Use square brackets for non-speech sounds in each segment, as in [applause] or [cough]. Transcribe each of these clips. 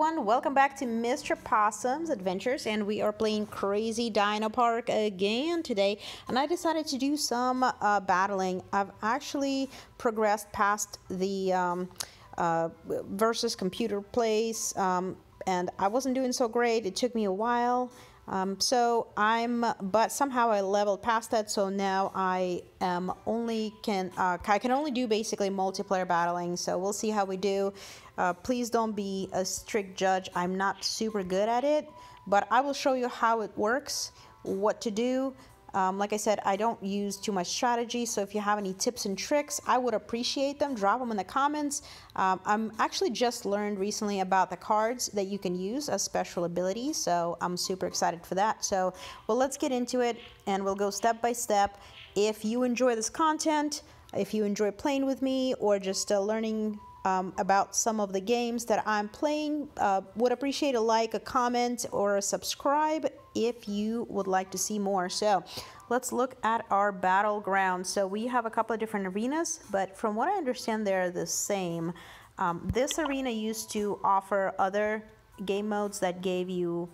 everyone, welcome back to Mr. Possum's Adventures and we are playing Crazy Dino Park again today and I decided to do some uh, battling. I've actually progressed past the um, uh, versus computer place um, and I wasn't doing so great. It took me a while um, so I'm, but somehow I leveled past that. So now I am only can, uh, I can only do basically multiplayer battling. So we'll see how we do. Uh, please don't be a strict judge. I'm not super good at it, but I will show you how it works, what to do. Um, like I said, I don't use too much strategy, so if you have any tips and tricks, I would appreciate them. Drop them in the comments. Um, I'm actually just learned recently about the cards that you can use as special abilities, so I'm super excited for that. So, well, let's get into it, and we'll go step by step. If you enjoy this content, if you enjoy playing with me, or just uh, learning um, about some of the games that I'm playing. Uh, would appreciate a like, a comment, or a subscribe if you would like to see more. So let's look at our battleground. So we have a couple of different arenas, but from what I understand, they're the same. Um, this arena used to offer other game modes that gave you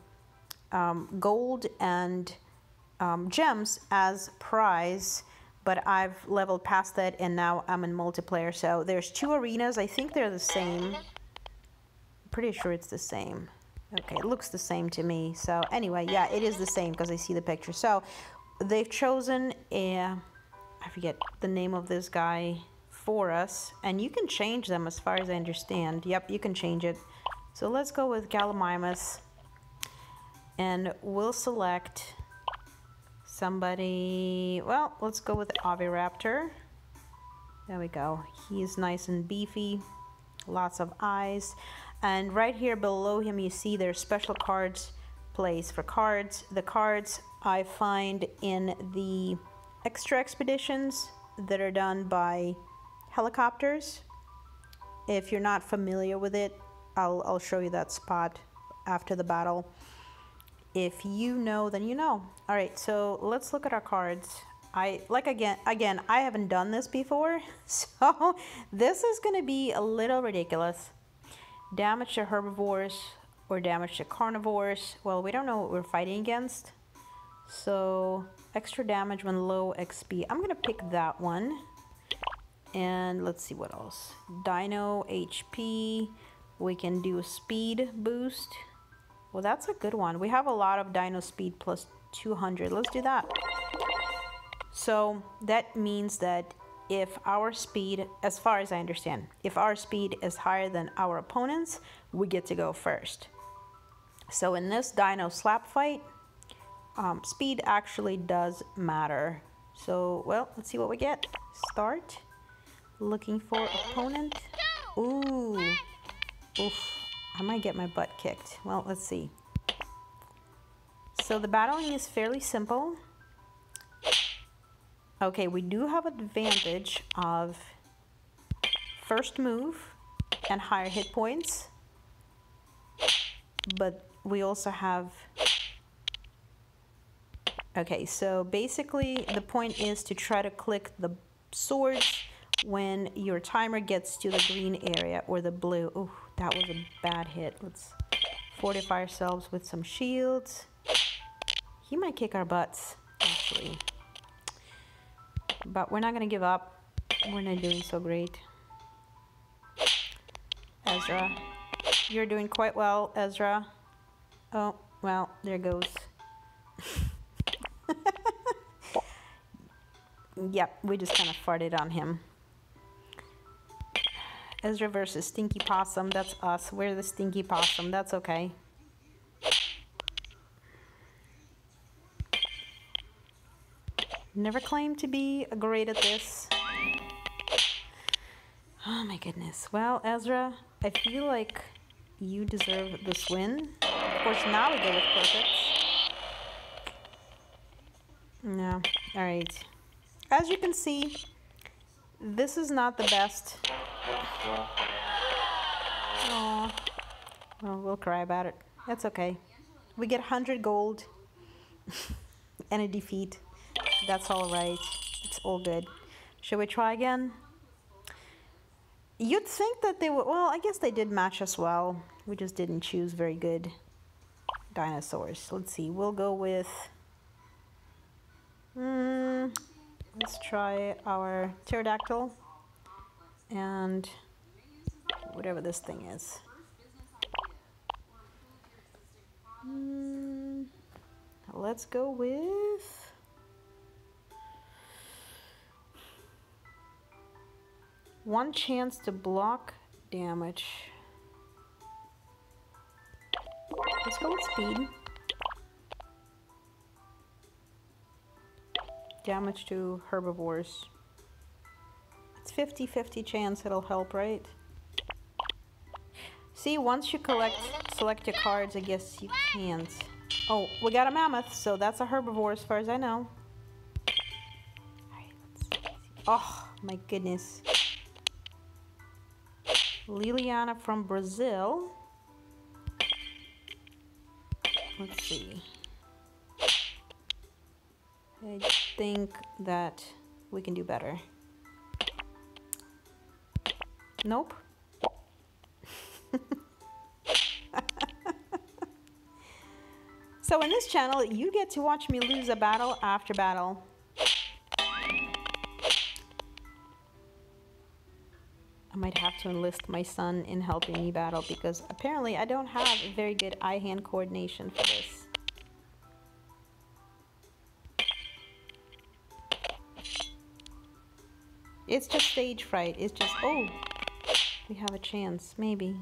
um, gold and um, gems as prize but I've leveled past that and now I'm in multiplayer. So there's two arenas. I think they're the same. I'm pretty sure it's the same. Okay, it looks the same to me. So anyway, yeah, it is the same because I see the picture. So they've chosen a, I forget the name of this guy for us. And you can change them as far as I understand. Yep, you can change it. So let's go with Gallimimus. And we'll select somebody, well, let's go with Oviraptor. There we go. He's nice and beefy, lots of eyes. And right here below him, you see there's special cards place for cards. The cards I find in the extra expeditions that are done by helicopters. If you're not familiar with it, I'll, I'll show you that spot after the battle. If you know, then you know. All right, so let's look at our cards. I like again, again, I haven't done this before, [laughs] so this is gonna be a little ridiculous. Damage to herbivores or damage to carnivores. Well, we don't know what we're fighting against. So extra damage when low XP. I'm gonna pick that one. And let's see what else. Dino HP. We can do a speed boost. Well, that's a good one. We have a lot of dino speed plus 200. Let's do that. So that means that if our speed, as far as I understand, if our speed is higher than our opponents, we get to go first. So in this dino slap fight, um, speed actually does matter. So, well, let's see what we get. Start. Looking for opponent. Ooh. Oof. I might get my butt kicked. Well, let's see. So the battling is fairly simple. Okay, we do have advantage of first move and higher hit points. But we also have... Okay, so basically the point is to try to click the swords when your timer gets to the green area or the blue. Ooh. That was a bad hit. Let's fortify ourselves with some shields. He might kick our butts, actually. But we're not going to give up. We're not doing so great. Ezra. You're doing quite well, Ezra. Oh, well, there goes. [laughs] yep, we just kind of farted on him. Ezra versus Stinky Possum. That's us. We're the Stinky Possum. That's okay. Never claimed to be great at this. Oh my goodness. Well, Ezra, I feel like you deserve this win. Of course, now we go with perfects. No. Alright. As you can see, this is not the best Oh, well, we'll cry about it. That's okay. We get 100 gold [laughs] and a defeat. That's all right. It's all good. Should we try again? You'd think that they would, well, I guess they did match us well. We just didn't choose very good dinosaurs. Let's see, we'll go with, mm, let's try our pterodactyl and whatever this thing is. Mm, let's go with one chance to block damage. Let's go with speed. Damage to herbivores. It's 50-50 chance it'll help, right? See, once you collect, select your cards, I guess you can't. Oh, we got a mammoth, so that's a herbivore as far as I know. oh, my goodness. Liliana from Brazil. Let's see. I think that we can do better. Nope. so in this channel, you get to watch me lose a battle after battle. I might have to enlist my son in helping me battle because apparently I don't have very good eye-hand coordination for this. It's just stage fright. It's just, oh, we have a chance, maybe.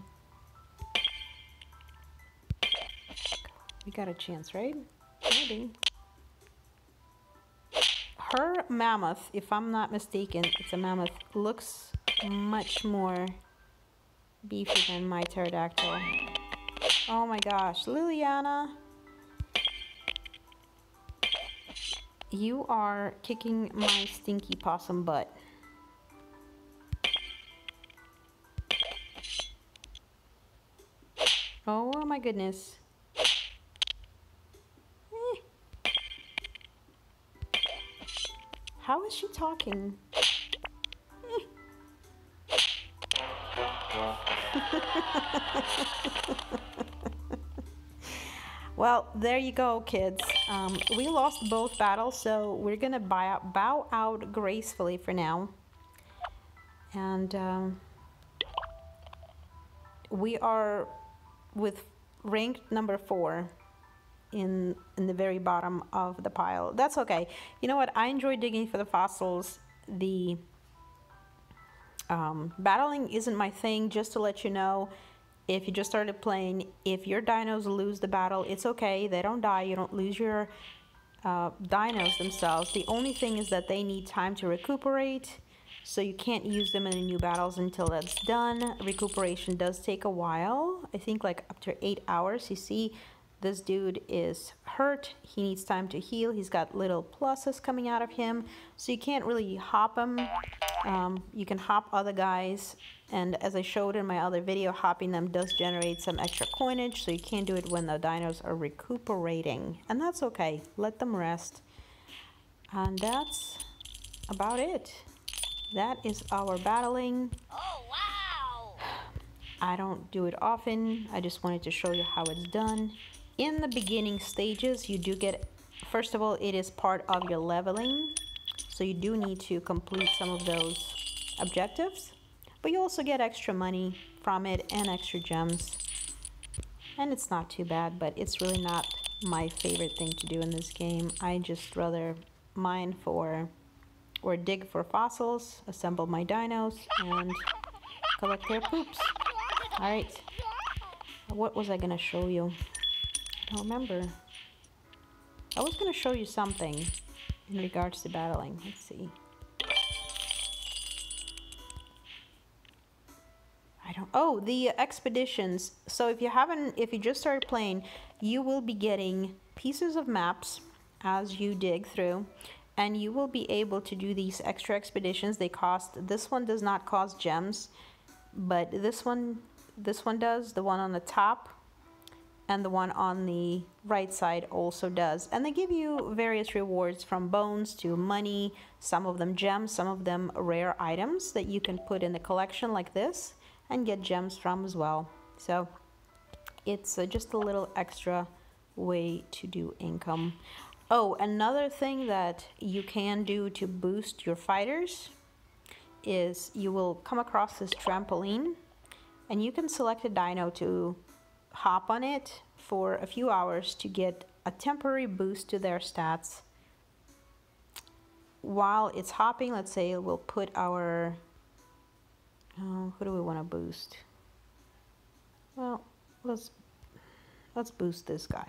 We got a chance, right? Maybe. Her mammoth, if I'm not mistaken, it's a mammoth, looks much more beefy than my pterodactyl. Oh my gosh, Liliana. You are kicking my stinky possum butt. My goodness. Eh. How is she talking? [laughs] well, there you go, kids. Um, we lost both battles, so we're gonna out, bow out gracefully for now. And um, we are with ranked number four in in the very bottom of the pile. That's okay. You know what? I enjoy digging for the fossils. The um, battling isn't my thing, just to let you know. If you just started playing, if your dinos lose the battle, it's okay. They don't die. You don't lose your uh, dinos themselves. The only thing is that they need time to recuperate. So you can't use them in the new battles until that's done. Recuperation does take a while. I think like up to eight hours. You see, this dude is hurt. He needs time to heal. He's got little pluses coming out of him. So you can't really hop him. Um, you can hop other guys. And as I showed in my other video, hopping them does generate some extra coinage. So you can't do it when the dinos are recuperating. And that's okay. Let them rest. And that's about it. That is our battling. Oh, wow! I don't do it often. I just wanted to show you how it's done in the beginning stages you do get first of all it is part of your leveling so you do need to complete some of those objectives but you also get extra money from it and extra gems and it's not too bad but it's really not my favorite thing to do in this game I just rather mine for or dig for fossils assemble my dinos and collect their poops all right what was I gonna show you I don't remember. I was to show you something in regards to battling. Let's see. I don't... Oh, the expeditions. So if you haven't... If you just started playing, you will be getting pieces of maps as you dig through. And you will be able to do these extra expeditions. They cost... This one does not cost gems. But this one... This one does. The one on the top and the one on the right side also does. And they give you various rewards from bones to money, some of them gems, some of them rare items that you can put in the collection like this and get gems from as well. So it's uh, just a little extra way to do income. Oh, another thing that you can do to boost your fighters is you will come across this trampoline and you can select a dino to hop on it for a few hours to get a temporary boost to their stats. While it's hopping, let's say we'll put our, oh, who do we want to boost? Well, let's, let's boost this guy.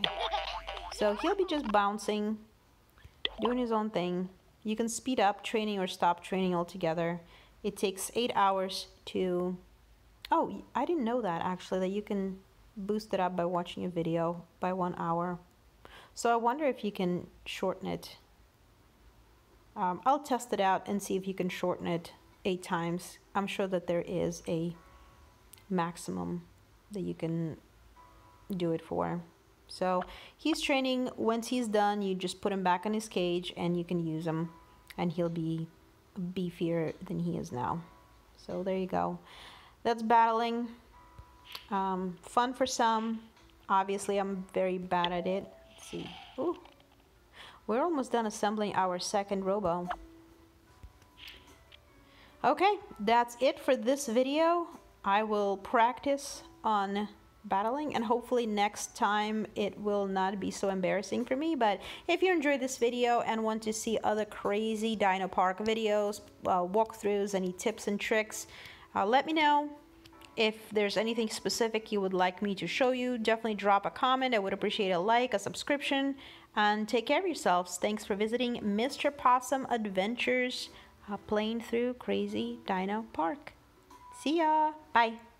So he'll be just bouncing, doing his own thing. You can speed up training or stop training altogether. It takes eight hours to, oh, I didn't know that actually, that you can boost it up by watching a video by one hour. So I wonder if you can shorten it. Um, I'll test it out and see if you can shorten it eight times. I'm sure that there is a maximum that you can do it for. So he's training. Once he's done, you just put him back in his cage and you can use him and he'll be beefier than he is now. So there you go. That's battling. Um, fun for some. Obviously, I'm very bad at it. Let's see. Ooh. We're almost done assembling our second robo. Okay, that's it for this video. I will practice on battling and hopefully next time it will not be so embarrassing for me. But if you enjoyed this video and want to see other crazy dino park videos uh, walkthroughs any tips and tricks uh, let me know. If there's anything specific you would like me to show you definitely drop a comment. I would appreciate a like a subscription and take care of yourselves. Thanks for visiting mr possum adventures uh, playing through crazy dino park. See ya. Bye